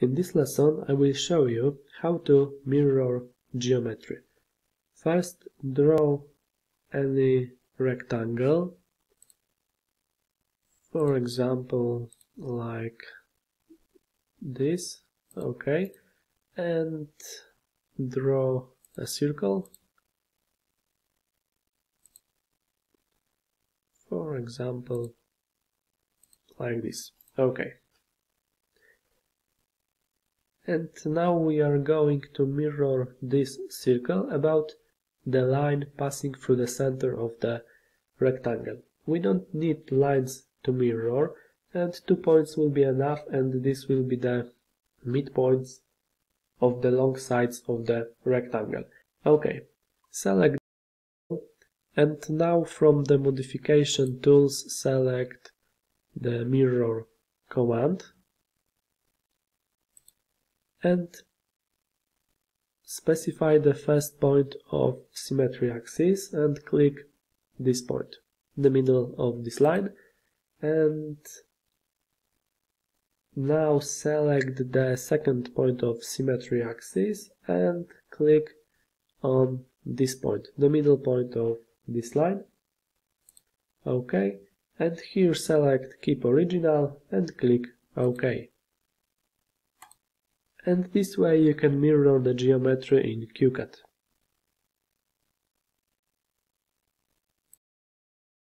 In this lesson I will show you how to mirror geometry. First draw any rectangle, for example like this, okay, and draw a circle, for example like this, okay. And now we are going to mirror this circle about the line passing through the center of the rectangle. We don't need lines to mirror and two points will be enough and this will be the midpoints of the long sides of the rectangle. Okay, select and now from the modification tools select the mirror command and specify the first point of symmetry axis and click this point in the middle of this line. And now select the second point of symmetry axis and click on this point, the middle point of this line. OK, and here select Keep Original and click OK and this way you can mirror the geometry in QCAD.